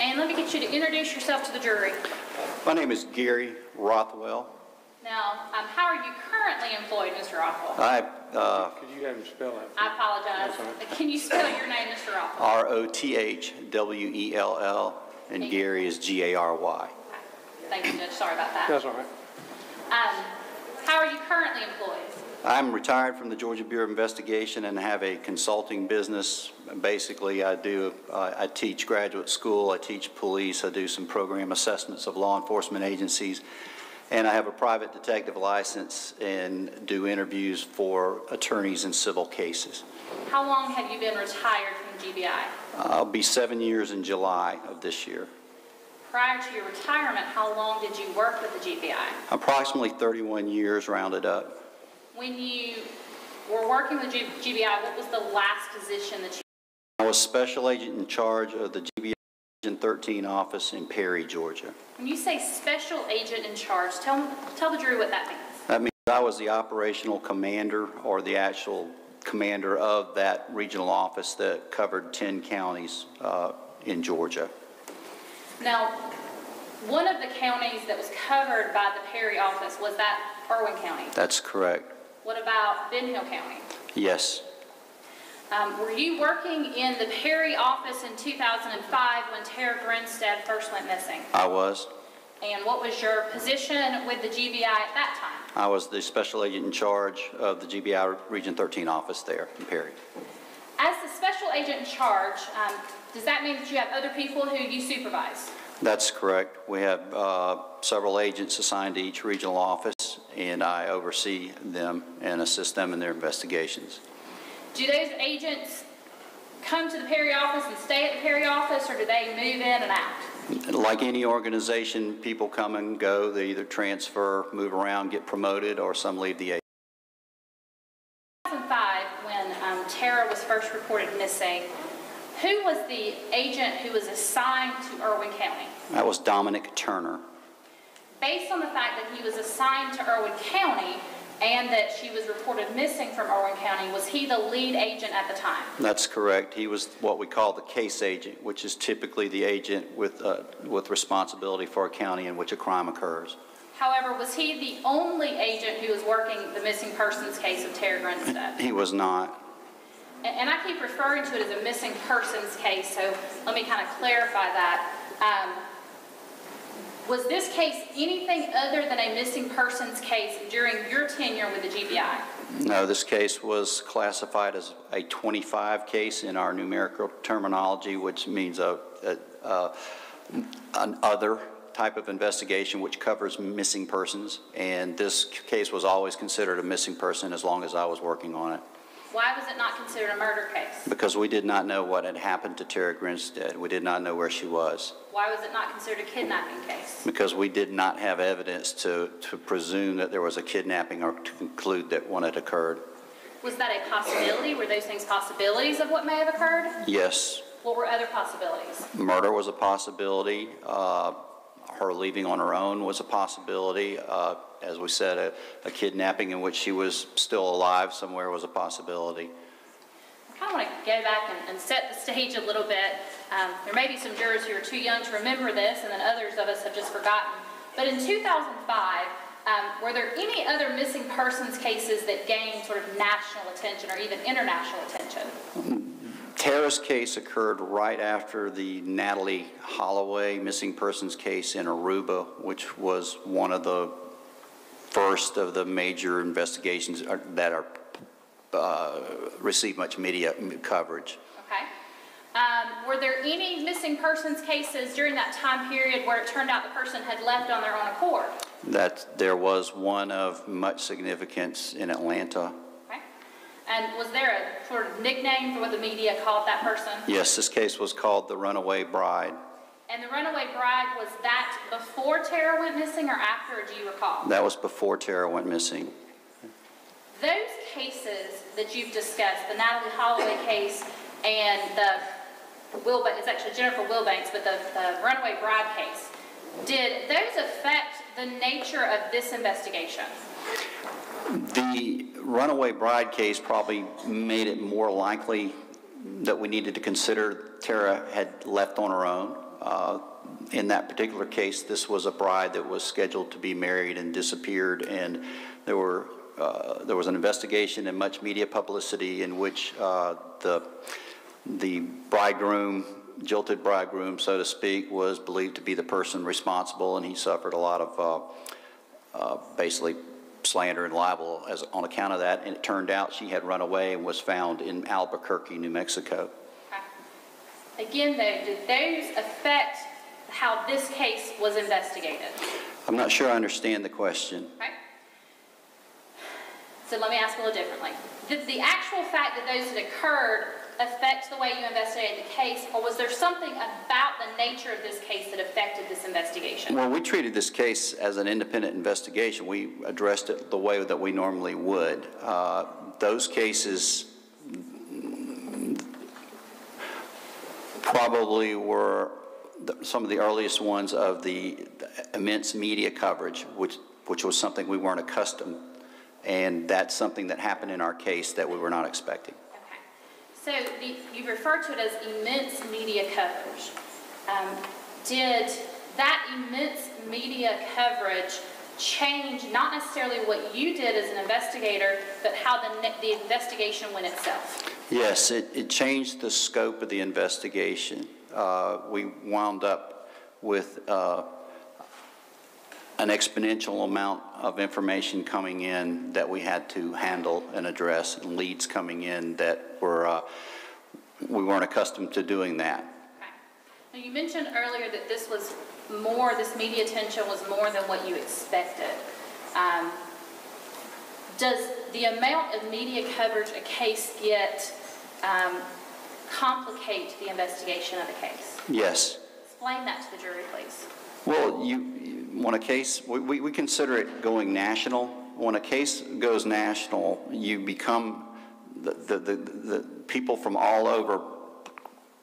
And let me get you to introduce yourself to the jury. My name is Gary Rothwell. Now, um, how are you currently employed, Mr. Rothwell? I, uh, Could you have him spell that? I apologize. Can you spell your name, Mr. Rothwell? R-O-T-H-W-E-L-L, E and Gary is G-A-R-Y. Thank you, Judge. Sorry about that. That's all right. Um, how are you currently employed? I'm retired from the Georgia Bureau of Investigation and have a consulting business. Basically, I do, uh, I teach graduate school, I teach police, I do some program assessments of law enforcement agencies, and I have a private detective license and do interviews for attorneys in civil cases. How long have you been retired from GBI? I'll be seven years in July of this year. Prior to your retirement, how long did you work with the GBI? Approximately 31 years rounded up. When you were working with G- GBI, what was the last position that you, I was special agent in charge of the GBI Region 13 office in Perry, Georgia. when you say special agent in charge, tell, tell the jury what that means. That means I was the operational commander or the actual commander of that regional office that covered 10 counties uh, in Georgia. Now, one of the counties that was covered by the Perry office was that Irwin County. That's correct. What about Ben Hill County? Yes, Um, were you working in the Perry office in 2005 when Tara Grinstead first went missing? I was. And what was your position with the GBI at that time? I was the special agent in charge of the GBI Region 13 office there in Perry. As the special agent in charge, um, does that mean that you have other people who you supervise? That's correct. We have uh, several agents assigned to each regional office, and I oversee them and assist them in their investigations. Do those agents come to the Perry office and stay at the Perry office, or do they move in and out? Like any organization, people come and go. They either transfer, move around, get promoted, or some leave the agency. 2005, when um, Tara was first reported missing, who was the agent who was assigned to Irwin County? That was Dominic Turner. Based on the fact that he was assigned to Irwin County and that she was reported missing from Irwin County, was he the lead agent at the time? That's correct. He was what we call the case agent, which is typically the agent with, uh, with responsibility for a county in which a crime occurs. However, was he the only agent who was working the missing persons case of Tara Grinstead? He was not. And and I keep referring to it as a missing persons case, so let me kind of clarify that. Um, Was this case anything other than a missing persons case during your tenure with the GBI? No, this case was classified as a 25 case in our numerical terminology, which means a, a, a- an other type of investigation which covers missing persons. And this case was always considered a missing person as long as I was working on it. Why was it not considered a murder case? Because we did not know what had happened to Tara Grinstead. We did not know where she was. Why was it not considered a kidnapping case? Because we did not have evidence to, to presume that there was a kidnapping or to conclude that one had occurred. Was that a possibility? Were those things possibilities of what may have occurred? Yes, What were other possibilities? murder was a possibility. Uh, her leaving on her own was a possibility. Uh, as we said, a, a kidnapping in which she was still alive somewhere was a possibility. I kind of want to go back and, and set the stage a little bit. Um, there may be some jurors who are too young to remember this, and then others of us have just forgotten. But in 2005, um, were there any other missing persons cases that gained sort of national attention or even international attention? Tara's case occurred right after the Natalee Holloway missing persons case in Aruba, which was one of the first of the major investigations are- that are, uh, received much media coverage. Okay. Um, were there any missing persons cases during that time period where it turned out the person had left on their own accord? That there was one of much significance in Atlanta. Okay. And was there a sort of nickname for what the media called that person? Yes, this case was called the Runaway Bride. And the runaway bride, was that before Tara went missing or after, do you recall? That was before Tara went missing. Those cases that you've discussed, the Natalee Holloway case and the Wilbanks, it's actually Jennifer Wilbanks, but the, the runaway bride case, did those affect the nature of this investigation? The Runaway Bride case probably made it more likely that we needed to consider Tara had left on her own. Uh, In that particular case, this was a bride that was scheduled to be married and disappeared, and there were, uh, there was an investigation and much media publicity in which uh, the, the bridegroom, jilted bridegroom, so to speak, was believed to be the person responsible, and he suffered a lot of uh, uh, basically slander and libel as, on account of that, and it turned out she had run away and was found in Albuquerque, New Mexico. Again, though, did those affect how this case was investigated? I'm not sure I understand the question. Okay? So let me ask a little differently. Did the actual fact that those had occurred affect the way you investigated the case, or was there something about the nature of this case that affected this investigation? Well, we treated this case as an independent investigation. We addressed it the way that we normally would. Uh, Those cases probably were the- some of the earliest ones of the immense media coverage, which, which was something we weren't accustomed. And that's something that happened in our case that we were not expecting. Okay. So the, you refer to it as immense media coverage. Um, did that immense media coverage change not necessarily what you did as an investigator, but how the, the investigation went itself? Yes, it, it changed the scope of the investigation. Uh, We wound up with uh, an exponential amount of information coming in that we had to handle and address, and leads coming in that were, uh, we weren't accustomed to doing that. Okay. Now, you mentioned earlier that this was more, this media attention was more than what you expected. Um, Does the amount of media coverage a case get um, complicate the investigation of the case? Yes. Explain that to the jury, please. Well, you, when a case, we- we, we consider it going national. When a case goes national, you become, the, the, the, the people from all over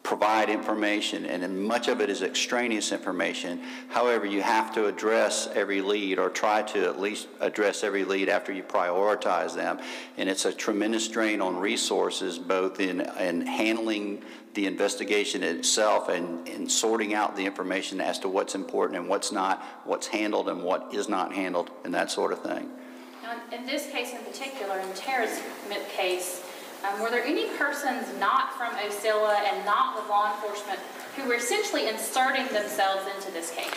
provide information, and much of it is extraneous information. However, you have to address every lead, or try to at least address every lead after you prioritize them. And it's a tremendous strain on resources, both in, in handling the investigation itself and, and sorting out the information as to what's important and what's not, what's handled and what is not handled, and that sort of thing. Now, in- in this case in particular, in Tara's case, um, were there any persons not from Ocilla and not with law enforcement who were essentially inserting themselves into this case?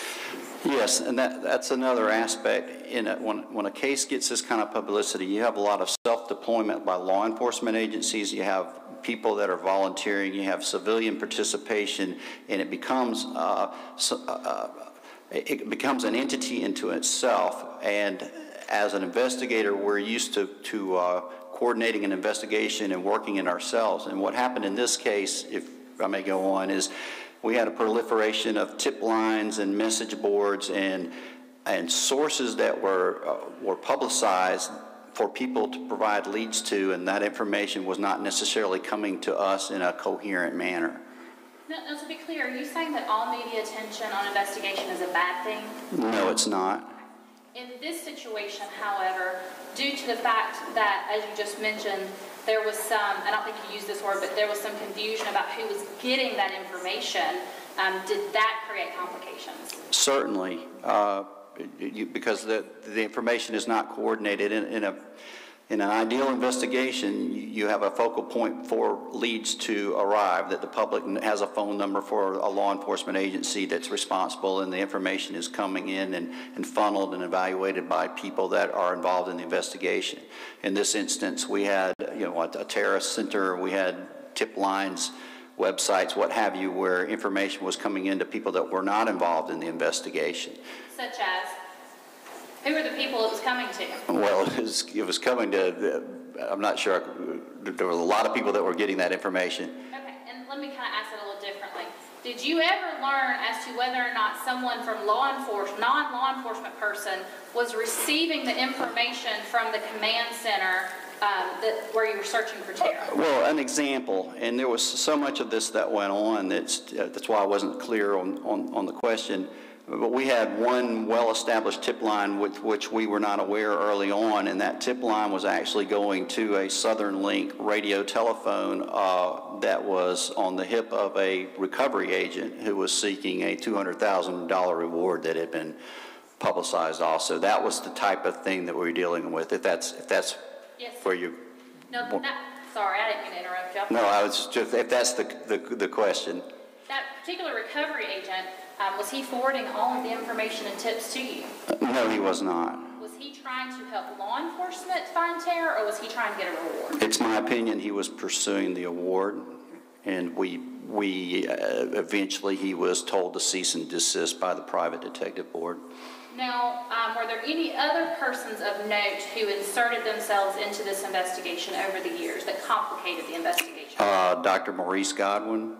Yes, and that, that's another aspect in it. When, when a case gets this kind of publicity, you have a lot of self-deployment by law enforcement agencies, you have people that are volunteering, you have civilian participation, and it becomes, uh, uh, uh, it becomes an entity into itself. And as an investigator, we're used to, to uh, coordinating an investigation and working in ourselves. And what happened in this case, if I may go on, is we had a proliferation of tip lines and message boards and, and sources that were, uh, were publicized for people to provide leads to, and that information was not necessarily coming to us in a coherent manner. Now, now, to be clear, are you saying that all media attention on investigation is a bad thing? No, it's not. In this situation, however, due to the fact that, as you just mentioned, there was some, I don't think you used this word, but there was some confusion about who was getting that information, um, did that create complications? Certainly, uh, you- because the, the information is not coordinated in, in a, in an ideal investigation, you have a focal point for leads to arrive, that the public has a phone number for a law enforcement agency that's responsible, and the information is coming in and and funneled and evaluated by people that are involved in the investigation. In this instance, we had, you know, a terrorist center, we had tip lines, websites, what have you, where information was coming in to people that were not involved in the investigation. Such as, who were the people it was coming to? Well, it was, it was coming to, I'm not sure, there were a lot of people that were getting that information. Okay, and let me kind of ask it a little differently. Did you ever learn as to whether or not someone from law enforcement, non-law enforcement person was receiving the information from the command center um, that, where you were searching for Tara? Well, an example, and there was so much of this that went on, that's, uh, that's why I wasn't clear on, on, on the question. But we had one well-established tip line with which we were not aware early on, and that tip line was actually going to a Southern Linc radio telephone uh, that was on the hip of a recovery agent who was seeking a $200,000 reward that had been publicized also. That was the type of thing that we were dealing with, if that's, if that's Yes. where you, No, that, sorry, I didn't mean to interrupt you. no, I was just, if that's the, the, the question. That particular recovery agent, um, was he forwarding all of the information and tips to you? No, he was not. Was he trying to help law enforcement find Tara, or was he trying to get a reward? It's my opinion he was pursuing the award, and we, we, uh, eventually, he was told to cease and desist by the private detective board. Now, um, were there any other persons of note who inserted themselves into this investigation over the years that complicated the investigation? Uh, Dr. Maurice Godwin,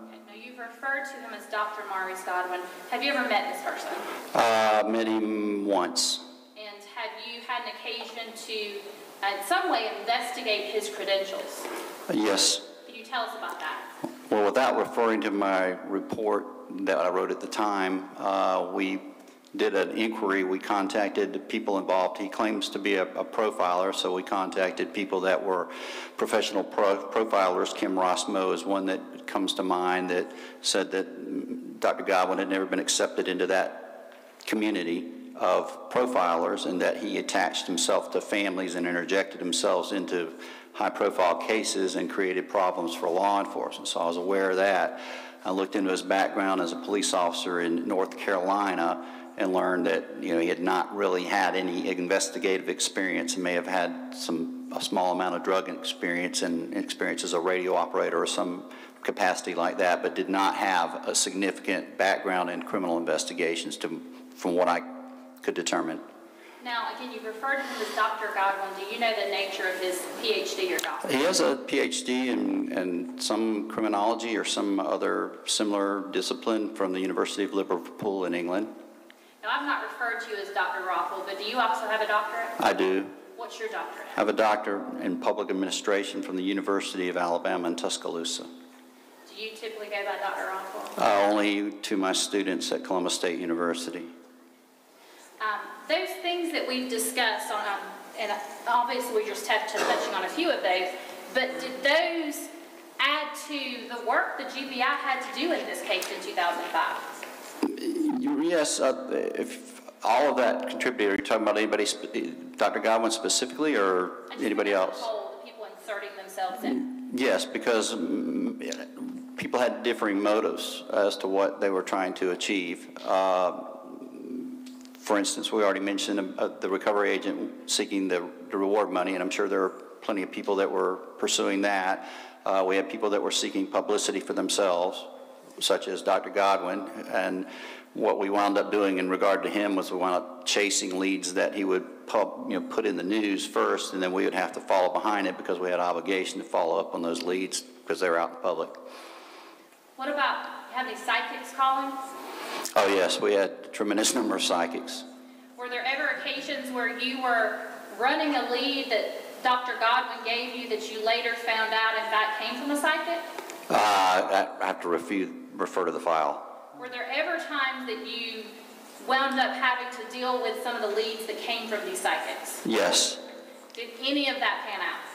Okay, Now, you've referred to him as Dr. Maurice Godwin. Have you ever met this person? uh, met him once. And have you had an occasion to, uh, in some way, investigate his credentials? Yes. Can you tell us about that? Well, without referring to my report that I wrote at the time, uh, we did an inquiry. We contacted people involved. He claims to be a a profiler, so we contacted people that were professional pro- profilers. Kim Rossmo is one that comes to mind that said that Dr. Godwin had never been accepted into that community of profilers and that he attached himself to families and interjected himself into high-profile cases and created problems for law enforcement. So I was aware of that. I looked into his background as a police officer in North Carolina and learned that, you know, he had not really had any investigative experience. He may have had some, a small amount of drug experience and experience as a radio operator or some capacity like that, but did not have a significant background in criminal investigations to, from what I could determine. Now, again, you've referred to him as Dr. Godwin. Do you know the nature of his PhD or doctorate? He has a PhD in, in some criminology or some other similar discipline from the University of Liverpool in England. Now, I've not referred to you as Dr. Rothwell, but do you also have a doctorate? I do. What's your doctorate? I have a doctor in public administration from the University of Alabama in Tuscaloosa. You typically go by Dr. Rothwell? Uh, only to my students at Columbus State University. Um, those things that we've discussed on, um, and obviously we're just touch- touching on a few of those, but did those add to the work the GBI had to do in this case in 2005? Yes, uh, if all of that contributed, are you talking about anybody, Dr. Godwin specifically or anybody think as a else? whole, the people inserting themselves in. Yes, because mm, people had differing motives as to what they were trying to achieve. Uh, For instance, we already mentioned uh, the recovery agent seeking the the reward money, and I'm sure there are plenty of people that were pursuing that. Uh, We had people that were seeking publicity for themselves, such as Dr. Godwin, and what we wound up doing in regard to him was we wound up chasing leads that he would pub, you know, put in the news first, and then we would have to follow behind it because we had obligation to follow up on those leads because they were out in public. What about, you have any psychics calling? Oh, yes, we had a tremendous number of psychics. Were there ever occasions where you were running a lead that Dr. Godwin gave you that you later found out in fact came from a psychic? Uh, I have to refu refer to the file. Were there ever times that you wound up having to deal with some of the leads that came from these psychics? Yes, Did any of that pan out?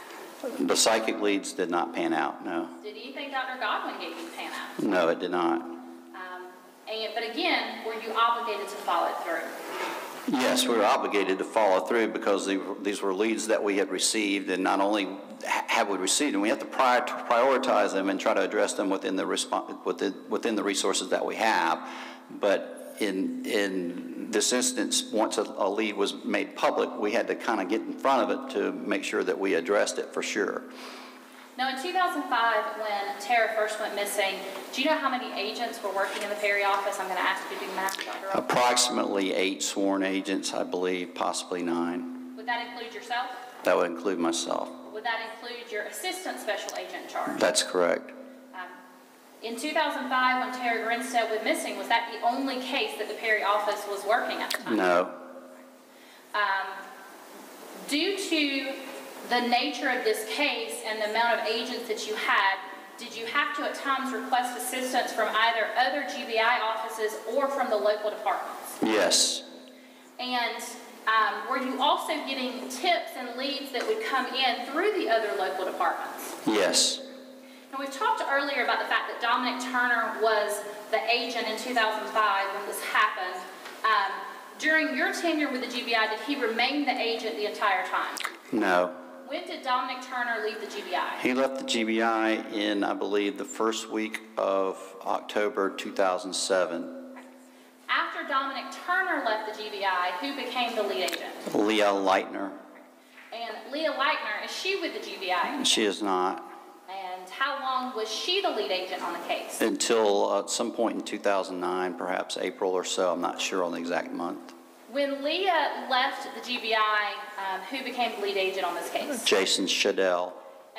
The psychic leads did not pan out, no. Did anything Dr. Godwin gave you pan out? No, it did not. Um, and, but again, were you obligated to follow it through? Yes, we were obligated to follow through because they these were leads that we had received, and not only ha- have we received them, we have to prior- to prioritize them and try to address them within the within, within the resources that we have. But in, in this instance, once a, a lead was made public, we had to kind of get in front of it to make sure that we addressed it for sure. Now, in 2005, when Tara first went missing, do you know how many agents were working in the Perry office? I'm going to ask you to do math, Approximately eight sworn agents, I believe, possibly nine. Would that include yourself? That would include myself. Would that include your assistant special agent in charge? That's correct. In 2005, when Tara Grinstead went missing, was that the only case that the Perry office was working at the time? No. Um, Due to the nature of this case and the amount of agents that you had, did you have to at times request assistance from either other GBI offices or from the local departments? Yes, And um, were you also getting tips and leads that would come in through the other local departments? yes, And we've talked earlier about the fact that Dominic Turner was the agent in 2005 when this happened. Um, During your tenure with the GBI, did he remain the agent the entire time? no. When did Dominic Turner leave the GBI? He left the GBI in, I believe, the first week of October 2007. After Dominic Turner left the GBI, who became the lead agent? Leah Leitner, And Leah Leitner, is she with the GBI? she is not. How long was she the lead agent on the case? Until uh, some point in 2009, perhaps April or so, I'm not sure on the exact month. When Leah left the GBI, um, who became the lead agent on this case? Jason Shadell,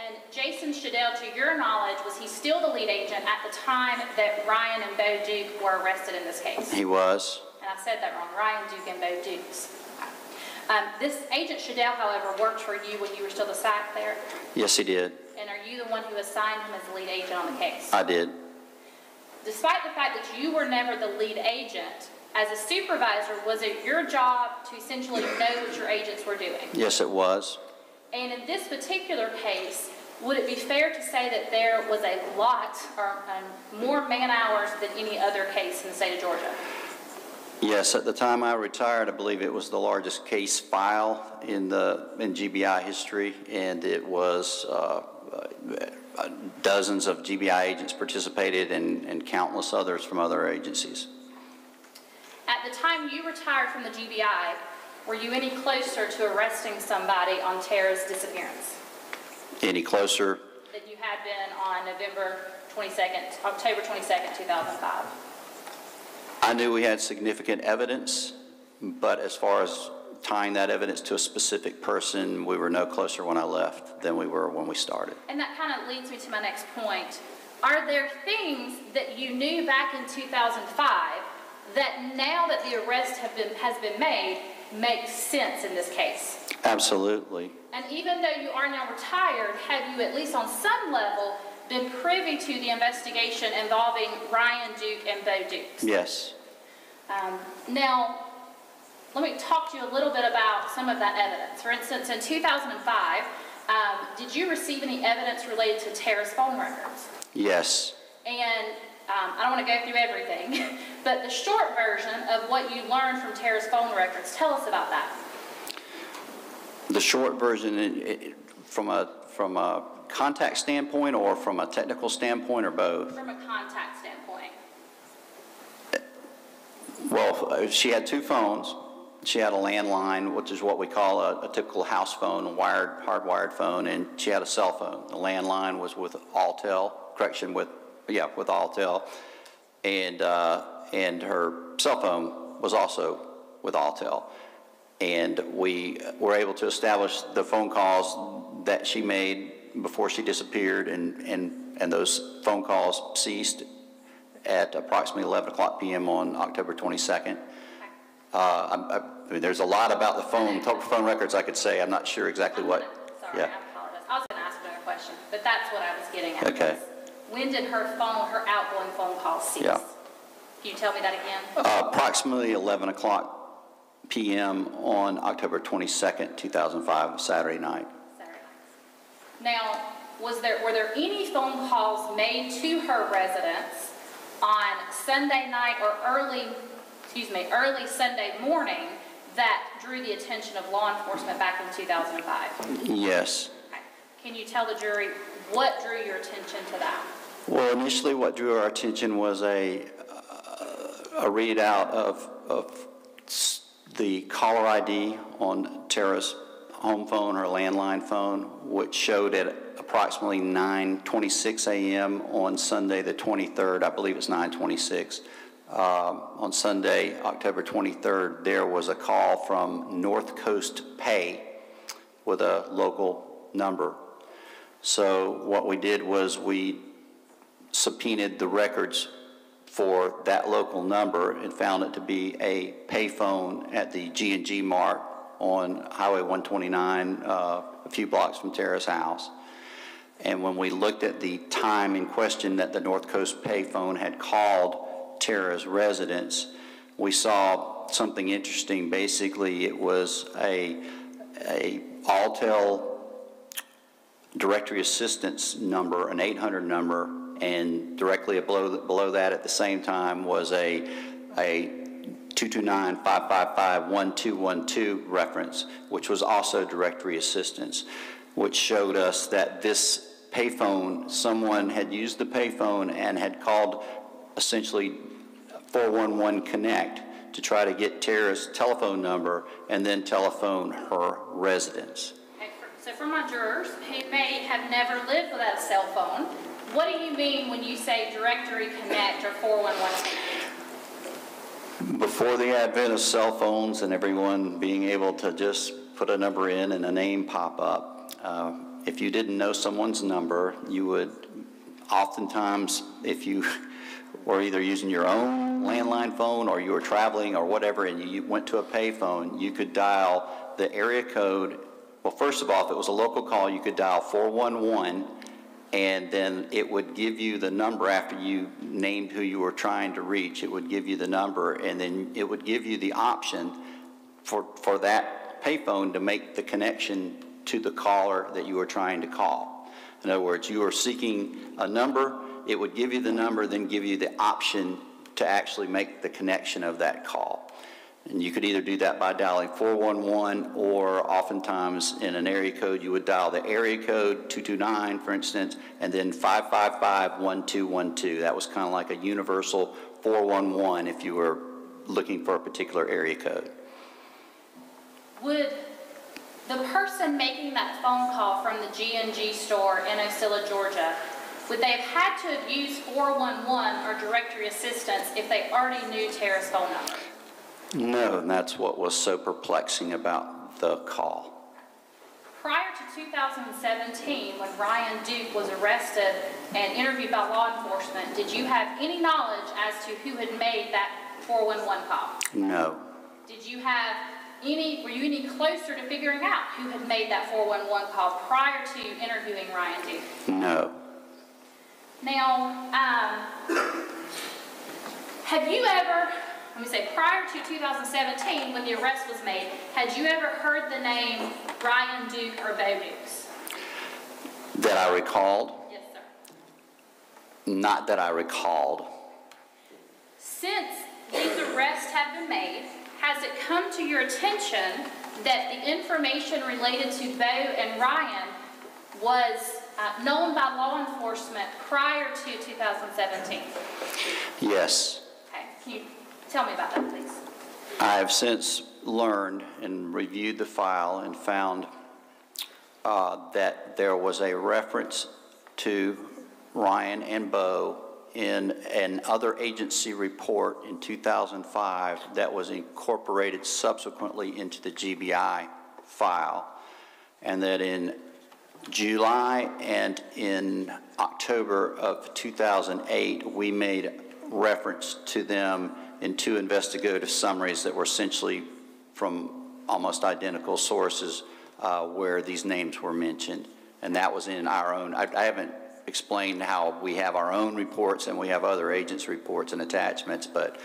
And Jason Shadell, to your knowledge, was he still the lead agent at the time that Ryan and Bo Duke were arrested in this case? he was, And I said that wrong, Ryan Duke and Bo Dukes. Um, This agent Shadell, however, worked for you when you were still the SAC there? yes, he did. And are you the one who assigned him as the lead agent on the case? I did. Despite the fact that you were never the lead agent, as a supervisor, was it your job to essentially know what your agents were doing? Yes, it was. And in this particular case, would it be fair to say that there was a lot or um, more man hours than any other case in the state of Georgia? Yes, at the time I retired, I believe it was the largest case file in the, in GBI history, and it was, uh, uh, dozens of GBI agents participated and and countless others from other agencies. At the time you retired from the GBI, were you any closer to arresting somebody on Tara's disappearance Any closer? than you had been on November 22nd, October 22nd, 2005? I knew we had significant evidence, but as far as tying that evidence to a specific person, we were no closer when I left than we were when we started. And that kind of leads me to my next point. Are there things that you knew back in 2005 that now that the arrest have been, has been made, makes sense in this case? Absolutely. And even though you are now retired, have you at least on some level been privy to the investigation involving Ryan Duke and Bo Dukes? Yes. Um, Now, let me talk to you a little bit about some of that evidence. For instance, in 2005, um, did you receive any evidence related to Tara's phone records? Yes. And um, I don't want to go through everything, but the short version of what you learned from Tara's phone records, tell us about that. The short version, it- it- from a, from a contact standpoint or from a technical standpoint or both? From a contact standpoint. Well, she had two phones. She had a landline, which is what we call a, a typical house phone, a wired, hardwired phone, and she had a cell phone. The landline was with Alltel, correction, with, yeah, with Alltel. And, uh, and her cell phone was also with Alltel. And we were able to establish the phone calls that she made before she disappeared, and, and, and those phone calls ceased at approximately 11 o'clock PM on October 22nd. Uh, I'm- I I mean, there's a lot about the phone, phone records I could say. I'm not sure exactly I'm what. gonna- Sorry, yeah. I apologize. I was going to ask another question, but that's what I was getting at. Okay. When did her phone, her outgoing phone calls cease? Yeah. Can you tell me that again? Uh, Approximately 11 o'clock PM on October 22nd, 2005, Saturday night. Saturday. Now, was there, were there any phone calls made to her residence on Sunday night or early, excuse me, early Sunday morning that drew the attention of law enforcement back in 2005? Yes. Can you tell the jury what drew your attention to that? Well, initially, what drew our attention was a, uh, a readout of, of the caller ID on Tara's home phone, her landline phone, which showed at approximately 9:26 a.m. on Sunday, the 23rd, I believe it's 9:26. Um, On Sunday, October 23rd, there was a call from North Coast Pay with a local number. So what we did was we subpoenaed the records for that local number and found it to be a payphone at the G and G Mart on Highway 129, uh, a few blocks from Tara's house. And when we looked at the time in question that the North Coast payphone had called Tara's residence, we saw something interesting. Basically, it was a, a Alltel directory assistance number, an 800 number, and directly below, below that at the same time was a, a 229-555-1212 reference, which was also directory assistance, which showed us that this payphone, someone had used the payphone and had called essentially 411 Connect to try to get Tara's telephone number and then telephone her residence. Okay, So for my jurors who may have never lived without a cell phone, what do you mean when you say directory connect or 411? Before the advent of cell phones and everyone being able to just put a number in and a name pop up, uh, if you didn't know someone's number, you would oftentimes, if you were either using your own landline phone or you were traveling or whatever and you went to a payphone, you could dial the area code. Well, first of all, if it was a local call, you could dial 411 and then it would give you the number after you named who you were trying to reach. It would give you the number, and then it would give you the option for, for that payphone to make the connection to the caller that you were trying to call. In other words, you are seeking a number, it would give you the number, then give you the option to actually make the connection of that call. And you could either do that by dialing 411, or oftentimes in an area code, you would dial the area code 229, for instance, and then 555-1212. That was kind of like a universal 411 if you were looking for a particular area code. Would the person making that phone call from the G&G store in Ocilla, Georgia, would they have had to have used 411 or directory assistance if they already knew Tara's phone number? No, and that's what was so perplexing about the call. Prior to 2017, when Ryan Duke was arrested and interviewed by law enforcement, did you have any knowledge as to who had made that 411 call? No, Did you have any, were you any closer to figuring out who had made that 411 call prior to interviewing Ryan Duke? no, Now, um, have you ever, let me say, prior to 2017, when the arrest was made, had you ever heard the name Ryan Duke or Bo Dukes? that I recalled, Yes, sir. not that I recalled. Since these arrests have been made, has it come to your attention that the information related to Bo and Ryan was uh, known by law enforcement prior to 2017? Yes, Okay, can you tell me about that, please? I have since learned and reviewed the file and found uh, that there was a reference to Ryan and Bo in an other agency report in 2005 that was incorporated subsequently into the GBI file, and that in July and in October of 2008, we made reference to them in two investigative summaries that were essentially from almost identical sources uh, where these names were mentioned. And that was in our own, I I haven't explained how we have our own reports and we have other agents' reports and attachments, but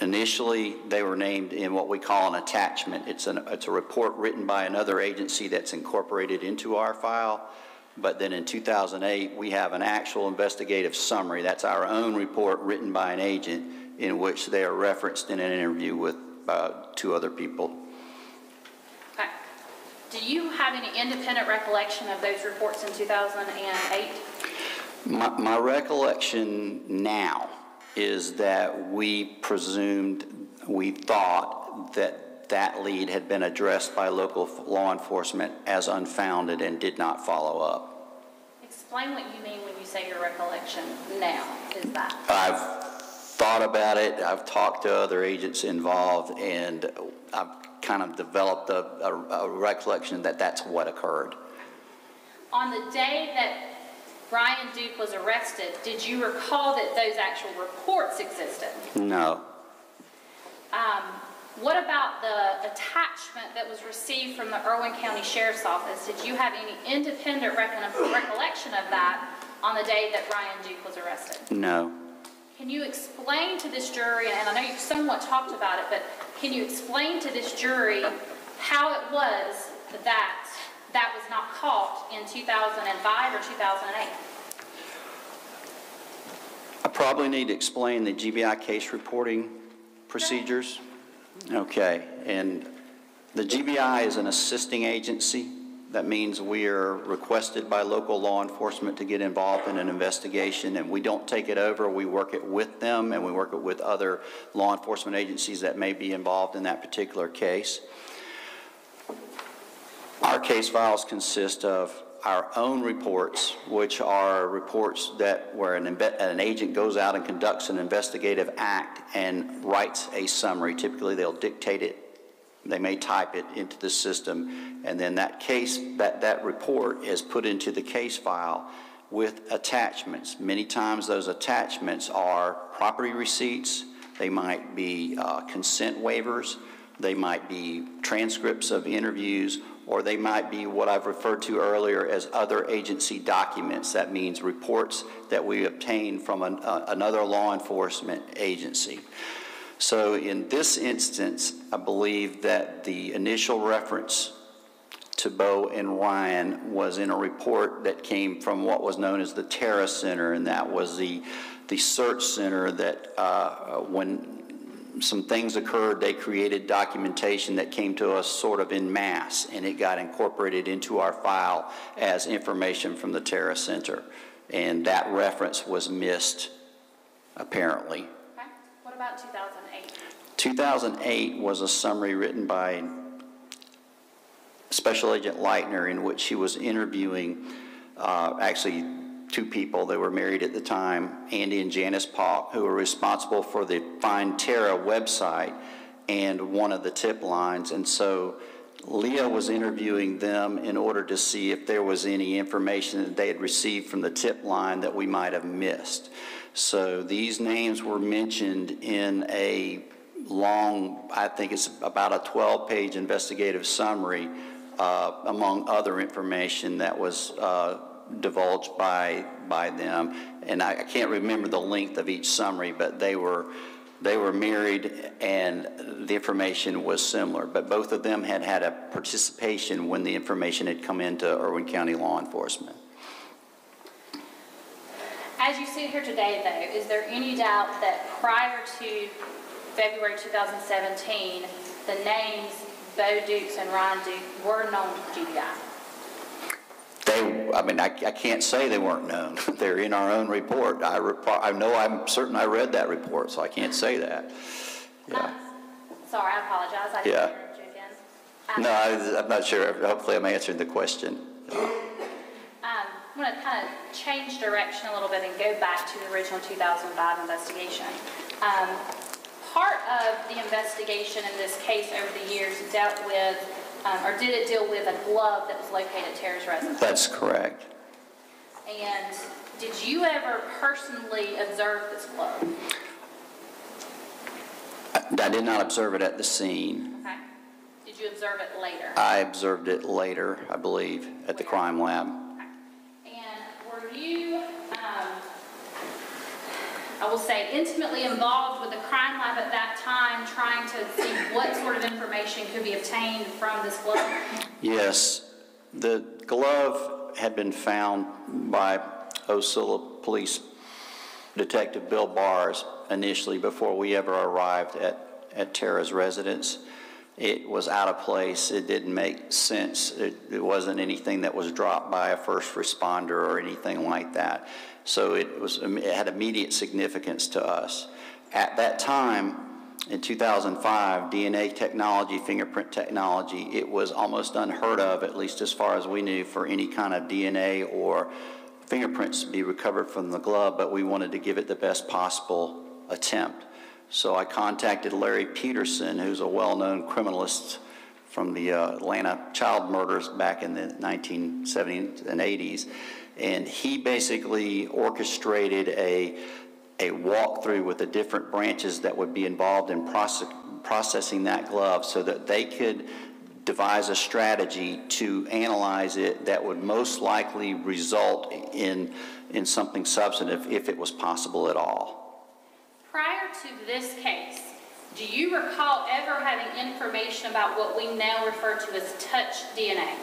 initially, they were named in what we call an attachment. It's an, it's a report written by another agency that's incorporated into our file. But then in 2008, we have an actual investigative summary. That's our own report written by an agent in which they are referenced in an interview with uh, two other people. Okay. Do you have any independent recollection of those reports in 2008? My, my recollection now is that we presumed, we thought that that lead had been addressed by local law enforcement as unfounded and did not follow up. Explain what you mean when you say your recollection now, is that? I've thought about it, I've talked to other agents involved, and I've kind of developed a, a, a recollection that that's what occurred. On the day that Ryan Duke was arrested, did you recall that those actual reports existed? No, Um, What about the attachment that was received from the Irwin County Sheriff's Office? Did you have any independent recollection of that on the day that Ryan Duke was arrested? no, Can you explain to this jury, and I know you've somewhat talked about it, but can you explain to this jury how it was that that was not caught in 2005 or 2008? I probably need to explain the GBI case reporting procedures. Okay, and the GBI is an assisting agency. That means we are requested by local law enforcement to get involved in an investigation, and we don't take it over. We work it with them, and we work it with other law enforcement agencies that may be involved in that particular case. Our case files consist of our own reports, which are reports that where an, an agent goes out and conducts an investigative act and writes a summary. Typically, they'll dictate it. They may type it into the system, and then that case, that, that report is put into the case file with attachments. Many times, those attachments are property receipts. They might be uh, consent waivers. They might be transcripts of interviews, or they might be what I've referred to earlier as other agency documents. That means reports that we obtain from an, uh, another law enforcement agency. So in this instance, I believe that the initial reference to Bo and Ryan was in a report that came from what was known as the Tara Center, and that was the, the search center that uh, when some things occurred, they created documentation that came to us sort of in mass, and it got incorporated into our file as information from the Tara Center. And that reference was missed, apparently. Okay. What about 2008? 2008 was a summary written by Special Agent Leitner in which he was interviewing uh, actually two people. They were married at the time, Andy and Janice Pauk, who were responsible for the Find Tara website and one of the tip lines. And so Leah was interviewing them in order to see if there was any information that they had received from the tip line that we might have missed. So these names were mentioned in a long, I think it's about a 12 page investigative summary, uh, among other information that was uh, divulged by, by them. And I, I can't remember the length of each summary, but they were, they were married and the information was similar. But both of them had had a participation when the information had come into Irwin County law enforcement. As you sit here today, though, is there any doubt that prior to February 2017, the names Bo Dukes and Ryan Duke were known to GBI? They, I mean, I, I can't say they weren't known. They're in our own report. I, I know I'm certain I read that report, so I can't say that. Yeah. Um, Sorry, I apologize. I didn't Yeah. interrupt you again. Um, No, I, I'm not sure. Hopefully I'm answering the question. Um, I'm going to kind of change direction a little bit and go back to the original 2005 investigation. Um, Part of the investigation in this case over the years dealt with, um, or did it deal with a glove that was located at Tara's residence? That's correct. And did you ever personally observe this glove? I did not observe it at the scene. Okay. Did you observe it later? I observed it later, I believe, at the crime lab. And were you, I will say, intimately involved with the crime lab at that time, trying to see what sort of information could be obtained from this glove? Yes, the glove had been found by Ocilla Police Detective Bill Bars initially before we ever arrived at, at Tara's residence. It was out of place. It didn't make sense. It, it wasn't anything that was dropped by a first responder or anything like that. So it was, it had immediate significance to us. At that time, in 2005, DNA technology, fingerprint technology, it was almost unheard of, at least as far as we knew, for any kind of DNA or fingerprints to be recovered from the glove, but we wanted to give it the best possible attempt. So I contacted Larry Peterson, who's a well-known criminalist from the uh, Atlanta child murders back in the 1970s and 80s, and he basically orchestrated a a walkthrough with the different branches that would be involved in process, processing that glove so that they could devise a strategy to analyze it that would most likely result in, in something substantive if it was possible at all. Prior to this case, do you recall ever having information about what we now refer to as touch DNA?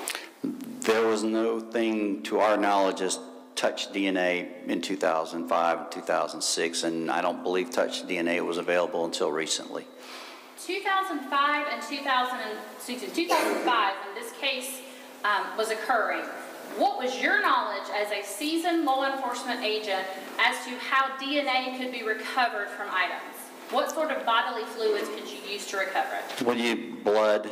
There was no thing, to our knowledge, as touch DNA in 2005, 2006, and I don't believe touch DNA was available until recently. 2005 and 2000, excuse me, 2005, when this case um, was occurring, what was your knowledge as a seasoned law enforcement agent as to how DNA could be recovered from items? What sort of bodily fluids could you use to recover it? Well, you, blood,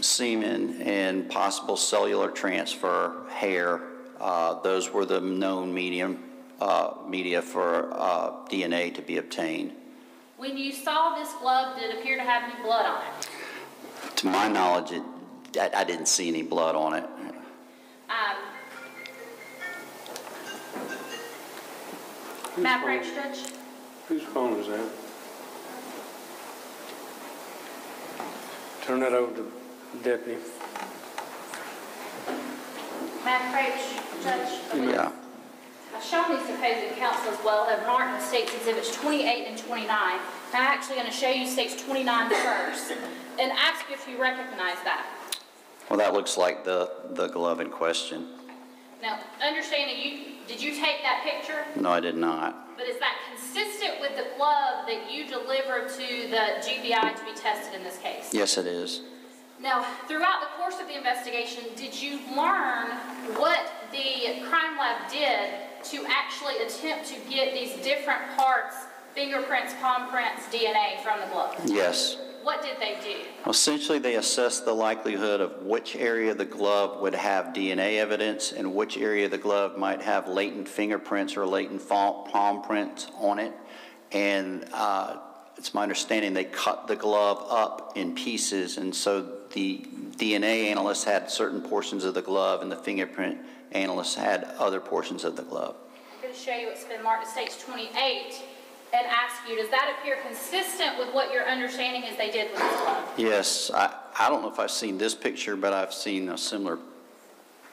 semen, and possible cellular transfer, hair, uh, those were the known medium, uh, media for uh, DNA to be obtained. When you saw this glove, did it appear to have any blood on it? To my knowledge, it, I, I didn't see any blood on it. Um, Matt Branch, Judge? Whose phone is that? Turn that over to deputy. Matt Crouch, Judge? Yeah. I've shown these supposed opposing counsel as well, have marked the states exhibits 28 and 29. I'm actually going to show you states 29 first and ask if you recognize that. Well, that looks like the, the glove in question. Now, understanding you, did you take that picture? No, I did not. But is that consistent with the glove that you delivered to the GBI to be tested in this case? Yes, it is. Now, throughout the course of the investigation, did you learn what the crime lab did to actually attempt to get these different parts, fingerprints, palm prints, DNA from the glove? Yes. What did they do? Essentially, they assessed the likelihood of which area of the glove would have DNA evidence and which area of the glove might have latent fingerprints or latent palm prints on it. And uh, it's my understanding they cut the glove up in pieces, and so the DNA analysts had certain portions of the glove, and the fingerprint analysts had other portions of the glove. I'm going to show you what's been marked as states 28 and ask you, does that appear consistent with what your understanding is they did with this glove? Yes, I, I don't know if I've seen this picture, but I've seen a similar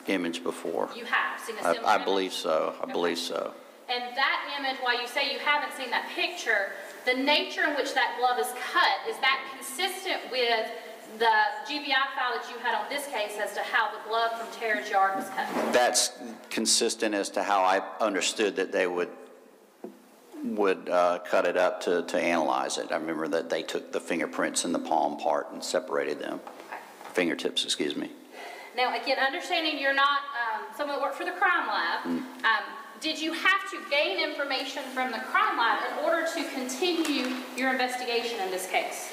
image before. You have seen a I, similar I image? believe so, I believe so. And that image, while you say you haven't seen that picture, the nature in which that glove is cut, is that consistent with the GBI file that you had on this case as to how the glove from Tara's yard was cut? That's consistent as to how I understood that they would, would uh, cut it up to, to analyze it. I remember that they took the fingerprints and the palm part and separated them, fingertips, excuse me. Now, again, understanding you're not um, someone that worked for the crime lab, um, did you have to gain information from the crime lab in order to continue your investigation in this case?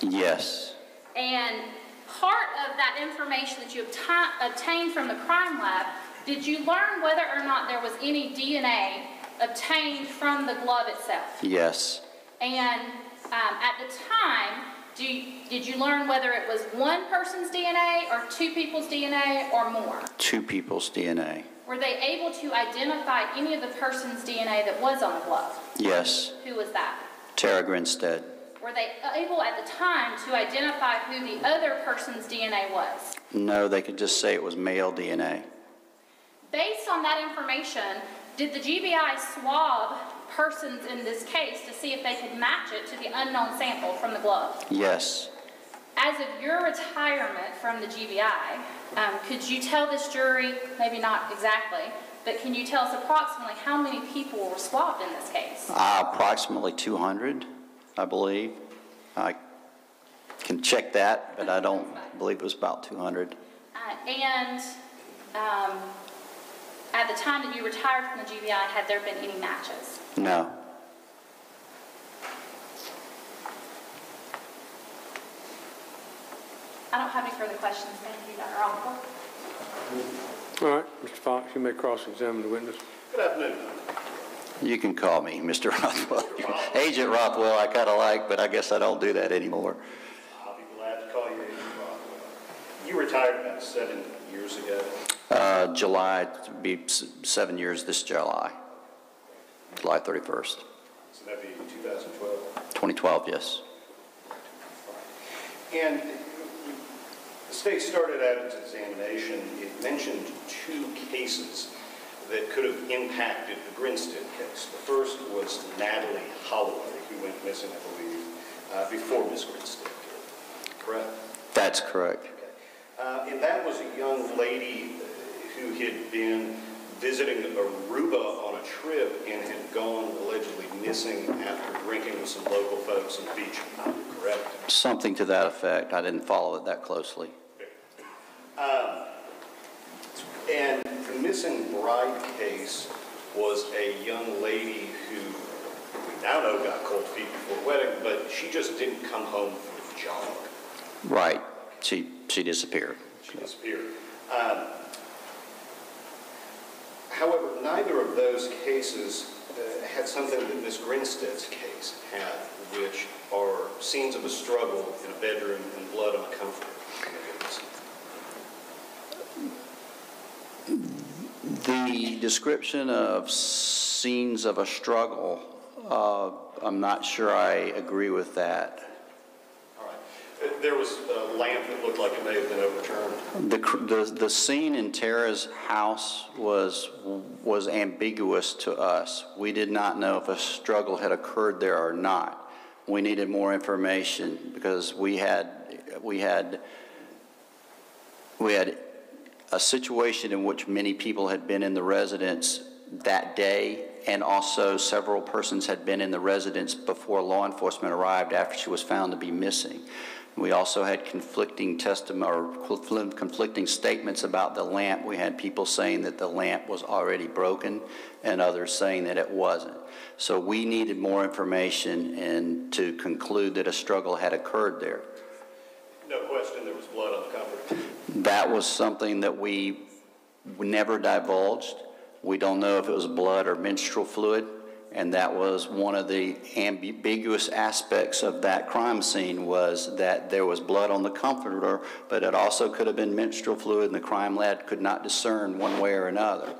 Yes, And part of that information that you obtained from the crime lab, did you learn whether or not there was any DNA obtained from the glove itself? yes, And um, at the time, do you, did you learn whether it was one person's DNA or two people's DNA or more? two people's DNA. Were they able to identify any of the person's DNA that was on the glove? Yes, Who was that? Tara Grinstead. Were they able at the time to identify who the other person's DNA was? No, they could just say it was male DNA. Based on that information, did the GBI swab persons in this case to see if they could match it to the unknown sample from the glove? Yes, As of your retirement from the GBI, um, could you tell this jury, maybe not exactly, but can you tell us approximately how many people were swabbed in this case? Uh, approximately 200, I believe. I can check that, but I don't believe it was about 200. Uh, and um, at the time that you retired from the GBI, had there been any matches? No. I don't have any further questions. Thank you, Dr. Oliver. All right, Mr. Fox, you may cross-examine the witness. Good afternoon. You can call me Mr. Rothwell. Agent Rothwell I kind of like, but I guess I don't do that anymore. I'll be glad to call you Agent Rothwell. You retired about seven years ago. Uh, July, to be s- seven years this July, July 31st, So that'd be 2012. 2012, yes. And the state started out its examination, it mentioned two cases that could have impacted the Grinstead case. The first was Natalee Holloway, who went missing, I believe, uh, before Ms. Grinstead did. Correct? That's correct. Uh, And that was a young lady who had been visiting Aruba on a trip and had gone allegedly missing after drinking with some local folks on the beach, correct? Something to that effect. I didn't follow it that closely. And the missing bride case was a young lady who we now know got cold feet before wedding, but she just didn't come home from the jog. Right. She, she disappeared. She disappeared. Um, However, neither of those cases uh, had something that Ms. Grinstead's case had, which are scenes of a struggle in a bedroom and blood on a. The description of scenes of a struggle, uh, I'm not sure I agree with that. There was a lamp that looked like it may have been overturned. The, the, the scene in Tara's house was, was ambiguous to us. We did not know if a struggle had occurred there or not. We needed more information because we had, we had, we had a situation in which many people had been in the residence that day, and also several persons had been in the residence before law enforcement arrived after she was found to be missing. We also had conflicting testimony, or conflicting statements about the lamp. We had people saying that the lamp was already broken, and others saying that it wasn't. So we needed more information and to conclude that a struggle had occurred there. No question, there was blood on the comforter. That was something that we never divulged. We don't know if it was blood or menstrual fluid, and that was one of the ambiguous aspects of that crime scene was that there was blood on the comforter, but it also could have been menstrual fluid, and the crime lab could not discern one way or another.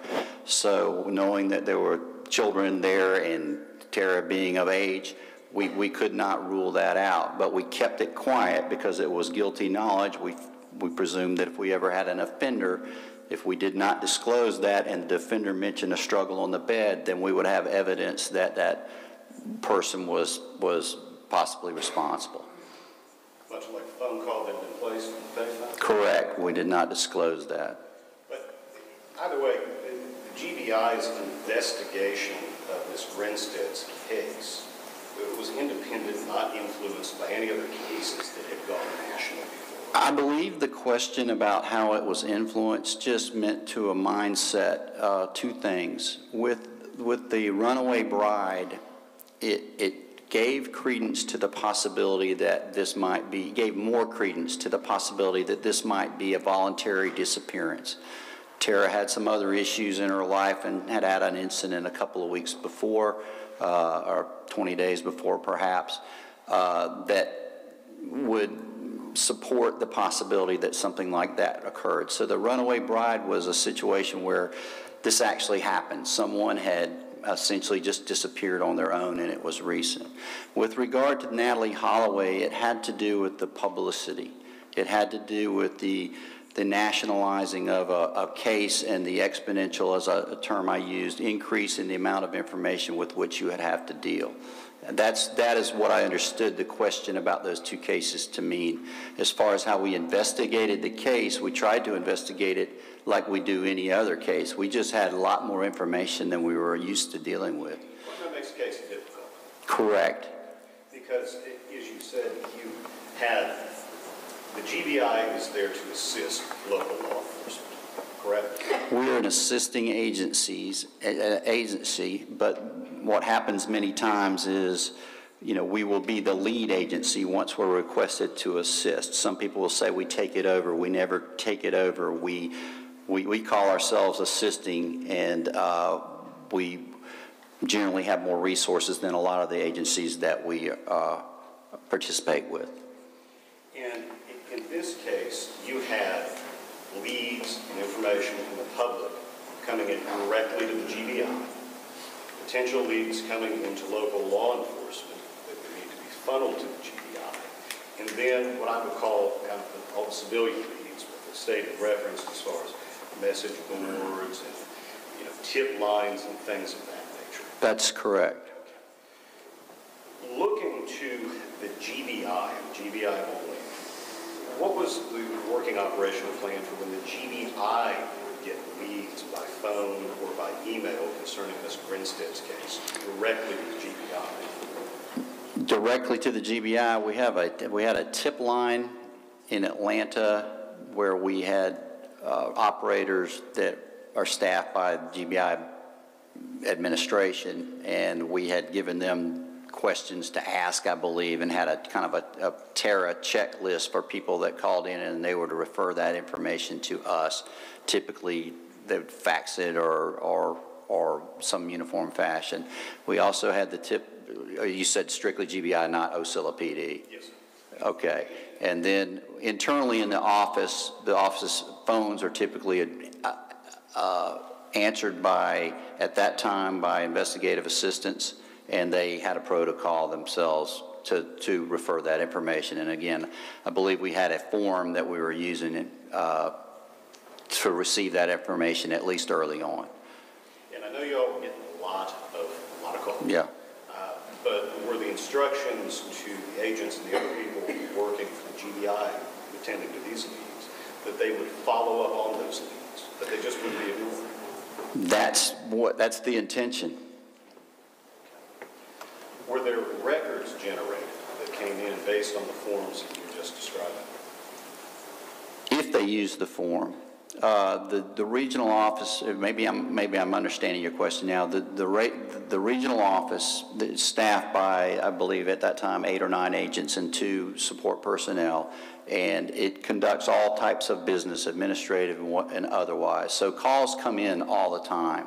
So knowing that there were children there and Tara being of age, we, we could not rule that out, but we kept it quiet because it was guilty knowledge. We, we presumed that if we ever had an offender, if we did not disclose that and the offender mentioned a struggle on the bed, then we would have evidence that that person was, was possibly responsible. Much like a phone call that had been placed on the payphone. Correct, we did not disclose that. But either way, the GBI's investigation of Ms. Grinstead's case it was independent, not influenced by any other cases that had gone national before. I believe the question about how it was influenced just meant to a mindset, uh, two things. With, with the runaway bride, it, it gave credence to the possibility that this might be, gave more credence to the possibility that this might be a voluntary disappearance. Tara had some other issues in her life and had had an incident a couple of weeks before, uh, or 20 days before perhaps, uh, that would support the possibility that something like that occurred. So the runaway bride was a situation where this actually happened. Someone had essentially just disappeared on their own and it was recent. With regard to Natalee Holloway, it had to do with the publicity. It had to do with the the nationalizing of a, a, case and the exponential, as a, a, term I used, increase in the amount of information with which you would have to deal. That's, that is what I understood the question about those two cases to mean. As far as how we investigated the case, we tried to investigate it like we do any other case. We just had a lot more information than we were used to dealing with. Well, that makes the case difficult. Correct. Because, as you said, you had the GBI is there to assist local law enforcement, correct? We're an assisting agencies, uh, agency, but what happens many times is, you know, we will be the lead agency once we're requested to assist. Some people will say we take it over. We never take it over. We, we, we call ourselves assisting, and uh, we generally have more resources than a lot of the agencies that we uh, participate with. And in this case, you and information from the public coming in directly to the GBI, potential leads coming into local law enforcement that would need to be funneled to the GBI, and then what I would call kind of all the civilian leads with the state of reference as far as message boards and you know, tip lines and things of that nature. That's correct. Looking to the GBI, GBI only, what was the working operational plan for when the GBI would get leads by phone or by email concerning Ms. Grinstead's case directly to the GBI? Directly to the GBI, we have a, we had a tip line in Atlanta where we had uh, operators that are staffed by the GBI administration, and we had given them questions to ask, I believe, and had a kind of a, a Tara checklist for people that called in, and they were to refer that information to us. Typically, they would fax it or, or, or some uniform fashion. We also had the tip, uh, you said strictly GBI, not Ocilla PD? Yes. Okay. And then internally in the office, the office phones are typically uh, uh, answered by, at that time, by investigative assistants, and they had a protocol themselves to, to refer that information. And again, I believe we had a form that we were using uh, to receive that information, at least early on. And I know you all get a lot of, a lot of calls. Yeah. Uh, But were the instructions to the agents and the other people working for the GBI attending to these leads, that they would follow up on those leads, that they just wouldn't be ignored? That's what, that's the intention. Were there records generated that came in based on the forms that you just described? If they use the form. Uh, The, the regional office, uh, maybe I'm, maybe I'm understanding your question now, the, the rate, the regional office, staffed by, I believe at that time, eight or nine agents and two support personnel, and it conducts all types of business, administrative and and otherwise. So calls come in all the time.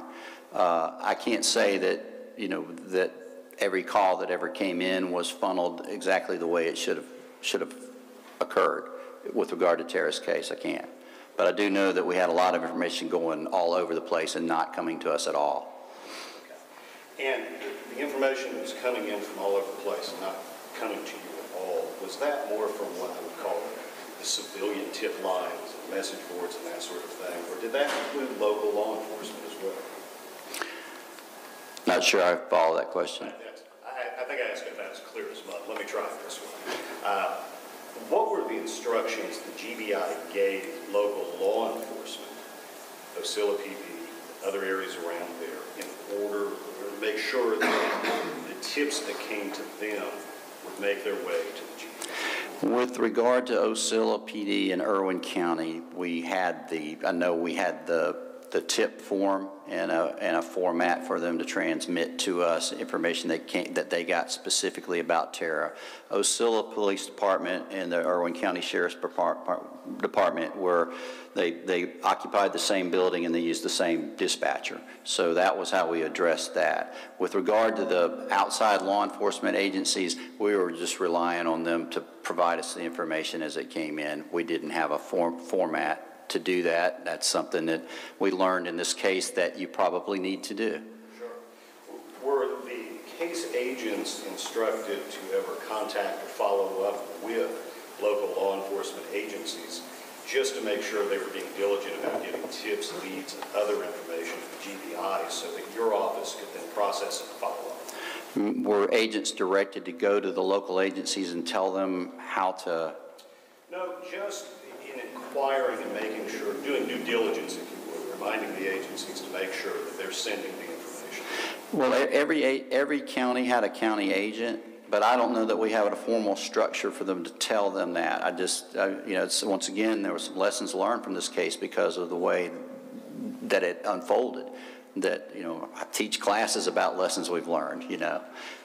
Uh, I can't say that, you know, that every call that ever came in was funneled exactly the way it should have, should have occurred with regard to Tara's case, I can't. But I do know that we had a lot of information going all over the place and not coming to us at all. And the- information that was coming in from all over the place and not coming to you at all, was that more from what I would call the civilian tip lines, and message boards and that sort of thing? Or did that include local law enforcement as well? Not sure I follow that question. I, think I asked about as clear as mud. Let me try this one. Uh, What were the instructions the GBI gave local law enforcement, Ocilla PD, other areas around there, in order to make sure that the tips that came to them would make their way to the GBI? With regard to Ocilla PD in Irwin County, we had the, I know we had the, the tip form and a, and a format for them to transmit to us information they came, that they got specifically about Tara. Ocilla Police Department and the Irwin County Sheriff's Department were, they, they occupied the same building and they used the same dispatcher. So that was how we addressed that. With regard to the outside law enforcement agencies, we were just relying on them to provide us the information as it came in. We didn't have a form, format to do that. That's something that we learned in this case that you probably need to do. Sure. Were the case agents instructed to ever contact or follow up with local law enforcement agencies just to make sure they were being diligent about getting tips, leads, and other information to the GBI so that your office could then process and follow up? Mm, were agents directed to go to the local agencies and tell them how to, No, just and making sure, doing due diligence, if you would, reminding the agencies to make sure that they're sending the information. well, every, every county had a county agent, but I don't know that we have a formal structure for them to tell them that. I just, I- you know, it's, once again, there were some lessons learned from this case because of the way that it unfolded. That, you know, I teach classes about lessons we've learned, you know.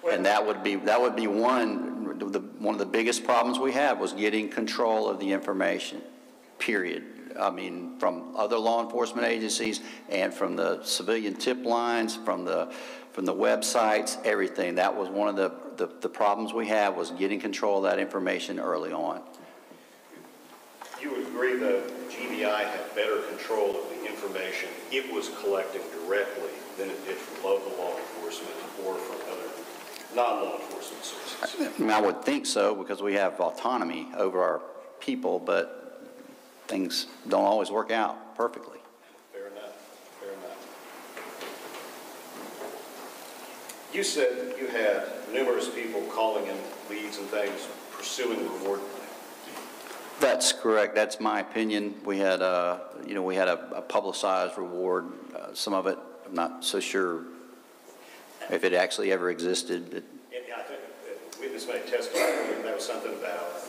And that would be, that would be one, the, one of the biggest problems we have was getting control of the information, period. I mean, from other law enforcement agencies and from the civilian tip lines, from the, from the websites, everything. That was one of the, the, the problems we had was getting control of that information early on. You would agree that the GBI had better control of the information it was collecting directly than it did from local law enforcement or from other non-law enforcement sources? I mean, I would think so because we have autonomy over our people, but things don't always work out perfectly. Fair enough, fair enough. You said you had numerous people calling in leads and things pursuing the reward money. That's correct. That's my opinion. We had, uh, you know, we had a a publicized reward. Uh, Some of it, I'm not so sure if it actually ever existed. but And I think witness may testify that that was something about,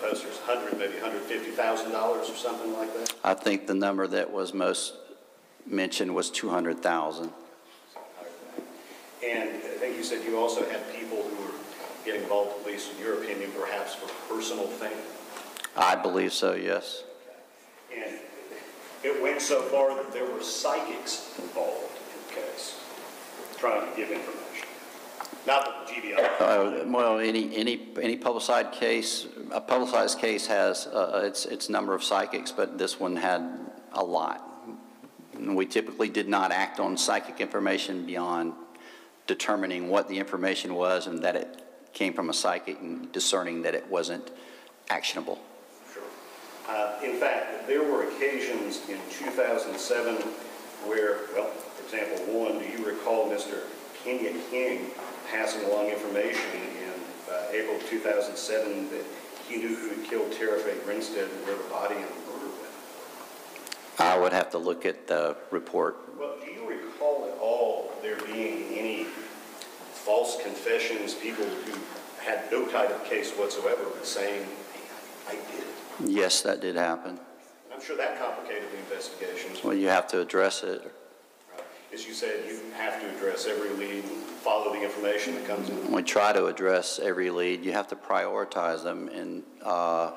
posters, 100, maybe $150,000 or something like that. I think the number that was most mentioned was 200,000. And I think you said you also had people who were getting involved, at least in your opinion, perhaps for personal things. I believe so, yes. And it went so far that there were psychics involved in the case, trying to give information. Not the GBI, Uh, Well, any, any, any publicized case, a publicized case has uh, its, its number of psychics, but this one had a lot. And We typically did not act on psychic information beyond determining what the information was and that it came from a psychic and discerning that it wasn't actionable. sure. Uh, In fact, there were occasions in 2007 where, well, for example, one, do you recall Mr. Kenya King passing along information in uh, April of 2007 that he knew who had killed Tara Faye Grinstead and where the body and the murder went? I would have to look at the report. Well, do you recall at all there being any false confessions, people who had no type of case whatsoever, but saying, "Hey, I did it? Yes, that did happen. I'm sure that complicated the investigations. Well, you have to address it. As you said, you have to address every lead, follow the information that comes in. We try to address every lead. You have to prioritize them in, uh,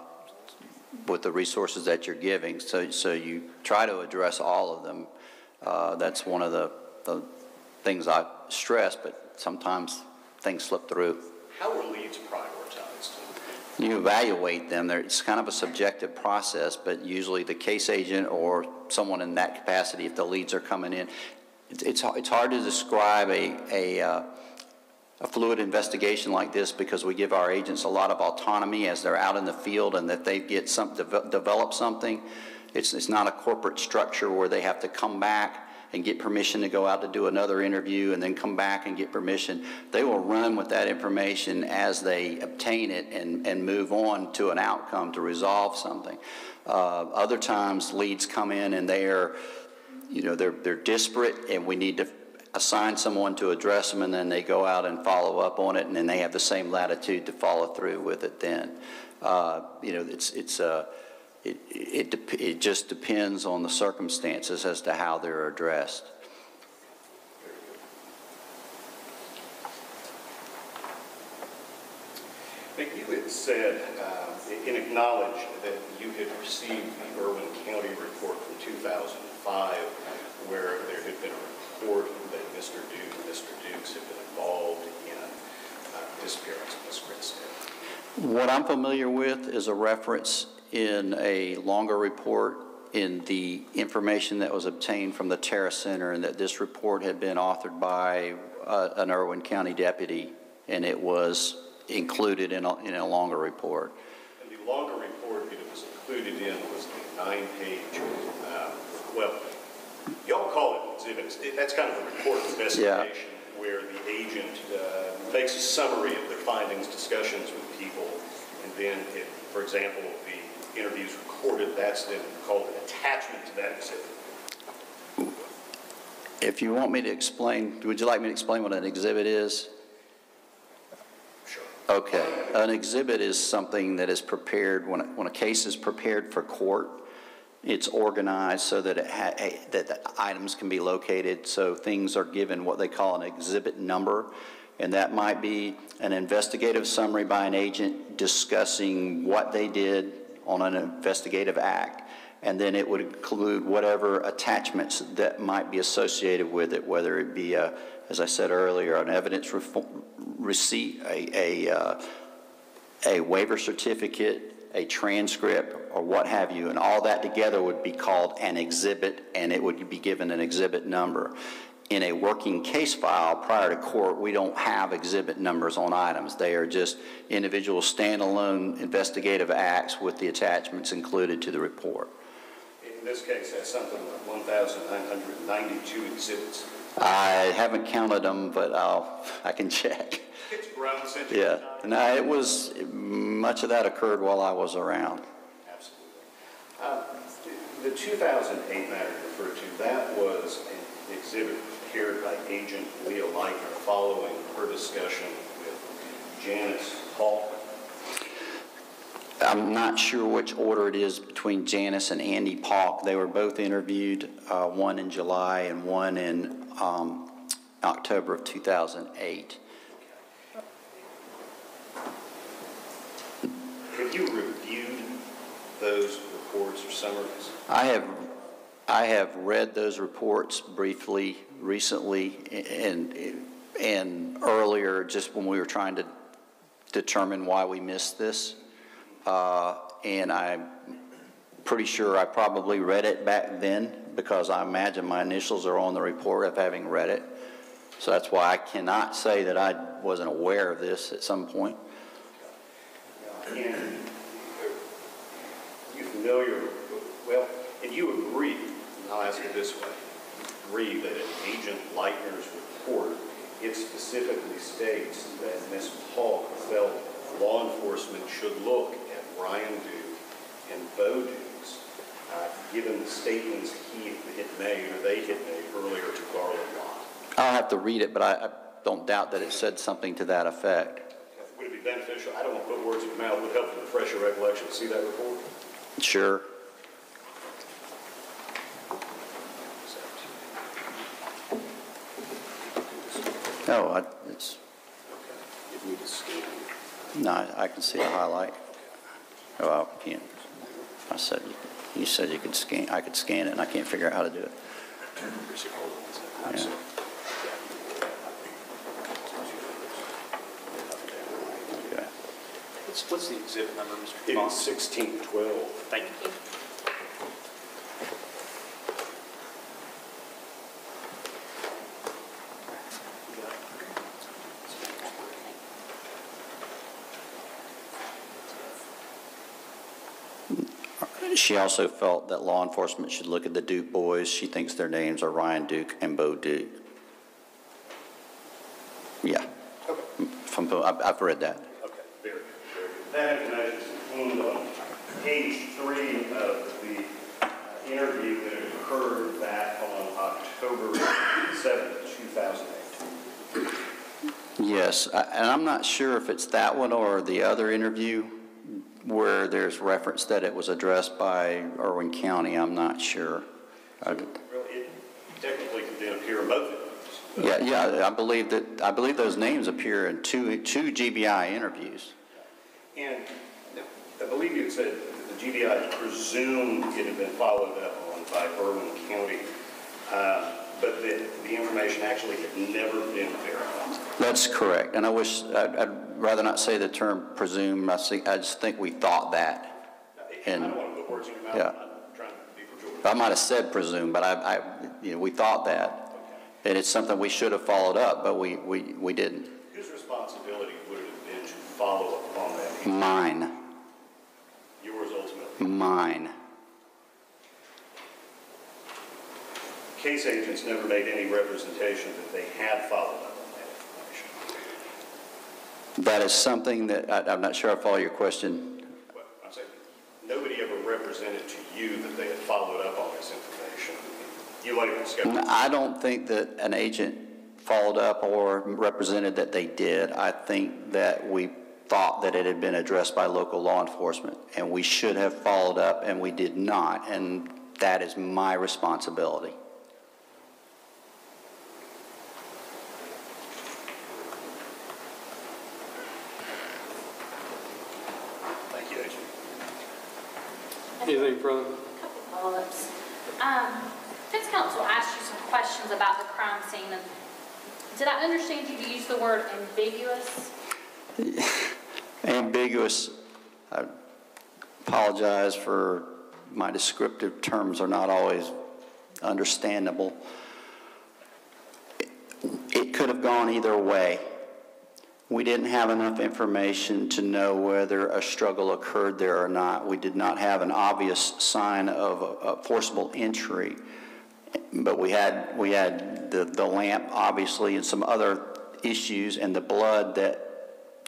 with the resources that you're giving. So, so you try to address all of them. Uh, That's one of the, the things I stress, but sometimes things slip through. How are leads prioritized? You evaluate them. There- It's kind of a subjective process, but usually the case agent or someone in that capacity, if the leads are coming in, it's, it's it's hard to describe a, a, uh, a fluid investigation like this because we give our agents a lot of autonomy as they're out in the field and that they get some, deve- develop something. It's, it's not a corporate structure where they have to come back and get permission to go out to do another interview and then come back and get permission. They will run with that information as they obtain it and, and move on to an outcome to resolve something. Uh, other times, leads come in and they are, you know, they're, they're disparate and we need to assign someone to address them and then they go out and follow up on it and then they have the same latitude to follow through with it then. Uh, you know, it's, it's, uh, it, it, it just depends on the circumstances as to how they're addressed. You had said, uh, and acknowledged that you had received the Irwin County report from 2005 where there had been a report that Mr. Duke, Mr. Dukes had been involved in uh, disappearance of Ms. Grinstead. What I'm familiar with is a reference in a longer report in the information that was obtained from the Tara Center and that this report had been authored by uh, an Irwin County deputy and it was included in a, in a longer report. And the longer report that it was included in was the nine-page, uh, well, y'all call it exhibits. It- That's kind of a report of investigation where the agent uh, makes a summary of their findings, discussions with people, and then, if, for example, the interviews recorded, that's then called an attachment to that exhibit. If you want me to explain, would you like me to explain what an exhibit is? Sure. Okay. An exhibit is something that is prepared, when, when a case is prepared for court, it's organized so that it ha, that the items can be located, so things are given what they call an exhibit number. And that might be an investigative summary by an agent discussing what they did on an investigative act. And then it would include whatever attachments that might be associated with it, whether it be, a, as I said earlier, an evidence receipt, a, a, uh, a waiver certificate, a transcript, or what have you, and all that together would be called an exhibit, and it would be given an exhibit number. In a working case file prior to court, we don't have exhibit numbers on items. They are just individual standalone investigative acts with the attachments included to the report. In this case, that's something like 1,992 exhibits. I haven't counted them, but I'll, I can check. It's since you Yeah, no, it was, much of that occurred while I was around. Absolutely. Uh, The 2008 matter referred to, that was an exhibit prepared by Agent Leah Leitner following her discussion with Janice Hall. I'm not sure which order it is between Janice and Andy Palk. They were both interviewed, uh, one in July and one in um, October of 2008. Have you reviewed those reports or summaries? I have, I have read those reports briefly recently and, and earlier, just when we were trying to determine why we missed this. Uh, And I'm pretty sure I probably read it back then because I imagine my initials are on the report of having read it. So that's why I cannot say that I wasn't aware of this at some point. And you familiar, well, and you agree, and I'll ask it this way, agree that in Agent Leitner's report, it specifically states that Ms. Paul felt law enforcement should look at Ryan Duke and Bo Dukes, uh, given the statements he had made, or they had made earlier to Garland Lott. I'll have to read it, but I I don't doubt that it said something to that effect. Would it be beneficial, I don't want to put words in your mouth, would it help to refresh your recollection to see that report? Sure. No, I- it's, If you just scan. no, I- I can see the highlight. Oh, I can't. I said, you said you could scan, I could scan it, and I can't figure out how to do it. Yeah. Okay. What's, what's the exhibit number, Mr. It is Fox? sixteen twelve. Thank you. She also felt that law enforcement should look at the Duke boys. She thinks their names are Ryan Duke and Bo Duke. Yeah. From, I've read that. Okay, very good, very good. That information is on page three of the uh, interview that occurred back on October seventh, two thousand eight. Yes, I- and I'm not sure if it's that one or the other interview where there's reference that it was addressed by Irwin County. I'm not sure. I- Well, it technically could then appear in both of. Yeah, yeah, I believe that, I believe those names appear in two, two GBI interviews. And I believe you said the GBI presumed it had been followed up on by Irwin County, uh, but that the information actually had never been verified. That's correct, and I wish, I'd I'd rather not say the term presume, I see, I just think we thought that. I And- don't want to put words in your mouth, Yeah. I'm trying to be. I might have said presume, but I, I, you know, we thought that. And it's something we should have followed up, but we, we, we didn't. Whose responsibility would it have been to follow up on that? Mine, Yours ultimately. mine. Case agents never made any representation that they had followed up that is something that, I, I'm not sure I follow your question. Well, I'm saying, nobody ever represented to you that they had followed up on this information. You later discovered. I don't think that an agent followed up or represented that they did. I think that we thought that it had been addressed by local law enforcement, and we should have followed up, and we did not, and that is my responsibility. Thank you, Agent. Anything further? A couple of follow-ups. Um, Defense counsel asked you some questions about the crime scene. and Did I understand you to use the word ambiguous? Ambiguous, I apologize for my descriptive terms are not always understandable. It could have gone either way. We didn't have enough information to know whether a struggle occurred there or not. We did not have an obvious sign of a- a forcible entry. but we had, we had the, the lamp, obviously, and some other issues, and the blood that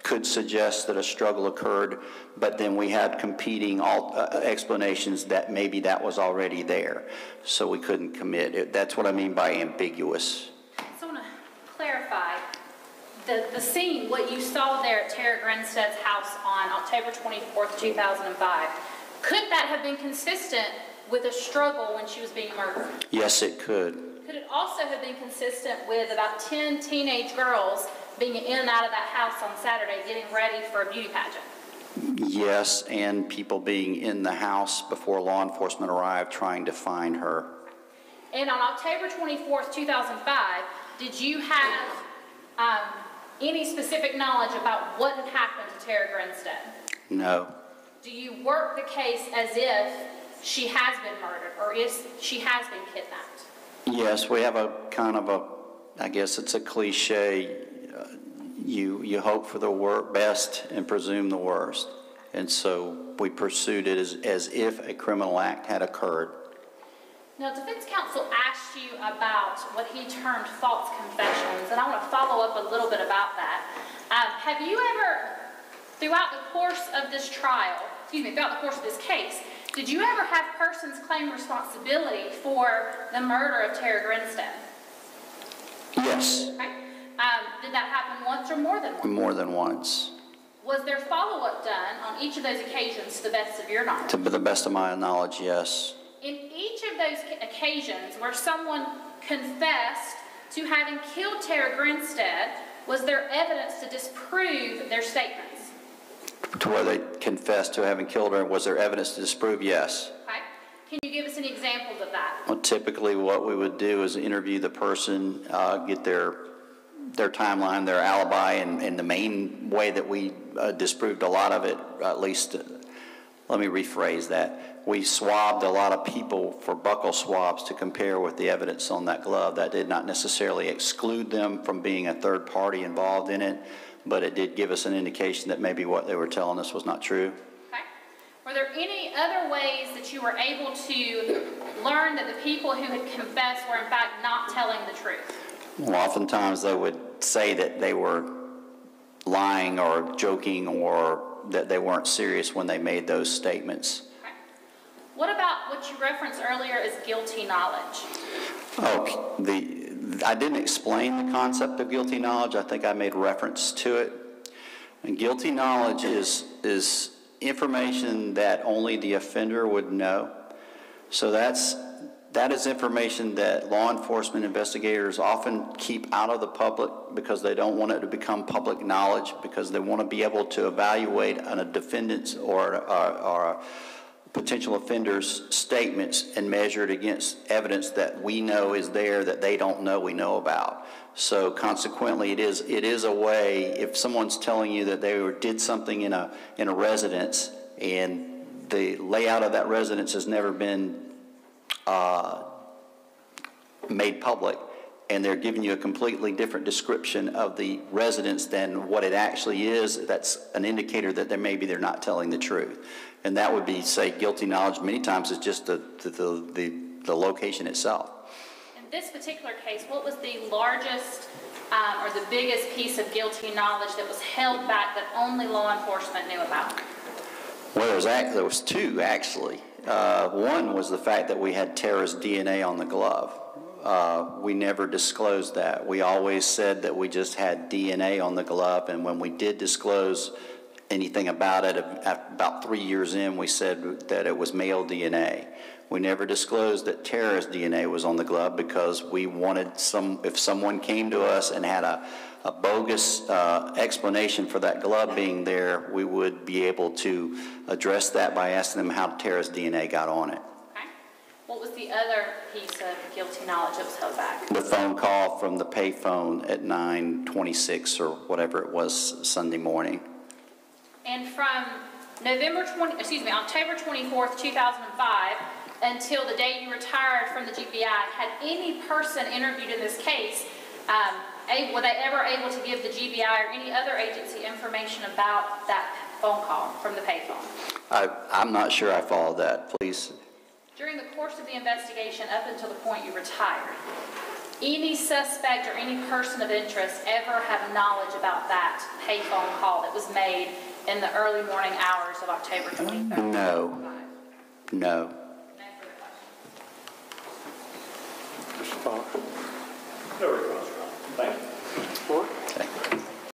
could suggest that a struggle occurred, but then we had competing al- uh, explanations that maybe that was already there, so we couldn't commit. It- That's what I mean by ambiguous. So I want to clarify, the, the scene, what you saw there at Tara Grinstead's house on October 24th, 2005, could that have been consistent with a struggle when she was being murdered? Yes, it could. Could it also have been consistent with about 10 teenage girls being in and out of that house on Saturday getting ready for a beauty pageant? Yes, and people being in the house before law enforcement arrived trying to find her. And on October 24th, 2005, did you have um, any specific knowledge about what had happened to Tara Grinstead? No. Do you work the case as if she has been murdered or if she has been kidnapped? Yes, we have a kind of a, I guess it's a cliche, uh, you, you hope for the wor, best and presume the worst. And so we pursued it as, as if a criminal act had occurred. Now, defense counsel asked you about what he termed false confessions, and I want to follow up a little bit about that. Um, have you ever, throughout the course of this trial, excuse me, throughout the course of this case, did you ever have persons claim responsibility for the murder of Tara Grinstead? Yes? Um, did that happen once or more than once? more than once, Was there follow-up done on each of those occasions to the best of your knowledge? to the best of my knowledge, yes. In each of those occasions where someone confessed to having killed Tara Grinstead, was there evidence to disprove their statements? To where they confessed to having killed her, was there evidence to disprove? Yes. Okay? Can you give us any examples of that? Well, typically, what we would do is interview the person, uh, get their, their timeline, their alibi, and, and the main way that we uh, disproved a lot of it, at least, uh, let me rephrase that. We swabbed a lot of people for buccal swabs to compare with the evidence on that glove. That did not necessarily exclude them from being a third party involved in it, but it did give us an indication that maybe what they were telling us was not true. Okay? Were there any other ways that you were able to learn that the people who had confessed were in fact not telling the truth? Well, oftentimes they would say that they were lying or joking or that they weren't serious when they made those statements. What about what you referenced earlier as guilty knowledge? Oh, the, I didn't explain the concept of guilty knowledge. I think I made reference to it. And guilty knowledge is, is information that only the offender would know. So that's, that is information that law enforcement investigators often keep out of the public because they don't want it to become public knowledge, because they want to be able to evaluate a defendant's or, or, or potential offender's statements and measured against evidence that we know is there that they don't know we know about. So consequently, it is, it is a way, if someone's telling you that they did something in a, in a residence and the layout of that residence has never been uh, made public, and they're giving you a completely different description of the residence than what it actually is, that's an indicator that maybe they're not telling the truth. And that would be, say, guilty knowledge, many times it's just the, the, the, the location itself. In this particular case, what was the largest um, or the biggest piece of guilty knowledge that was held back that only law enforcement knew about? Well, there was, act- there was two, actually. Uh, One was the fact that we had Tara's DNA on the glove. Uh, We never disclosed that. We always said that we just had DNA on the glove, and when we did disclose anything about it, about three years in, we said that it was male DNA. We never disclosed that Tara's DNA was on the glove because we wanted some, if someone came to us and had a, a bogus uh, explanation for that glove being there, we would be able to address that by asking them how Tara's DNA got on it. Okay. What was the other piece of guilty knowledge that was held back? The phone call from the payphone at 9:26 or whatever it was Sunday morning. And from November 20, excuse me, October 24th, 2005, until the day you retired from the GBI, had any person interviewed in this case, um, a- were they ever able to give the GBI or any other agency information about that phone call from the payphone? I, I'm not sure I followed that, please. During the course of the investigation up until the point you retired, any suspect or any person of interest ever have knowledge about that payphone call that was made in the early morning hours of October 23rd? No. No. No further questions. Mr. Fox. No response, Thank you. All right.